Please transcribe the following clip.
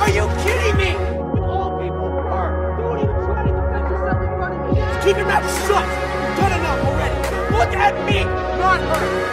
Are you kidding me? All people are. Don't even try to defend yourself in front of me. Keep your mouth shut. You've done enough already. Look at me, not her.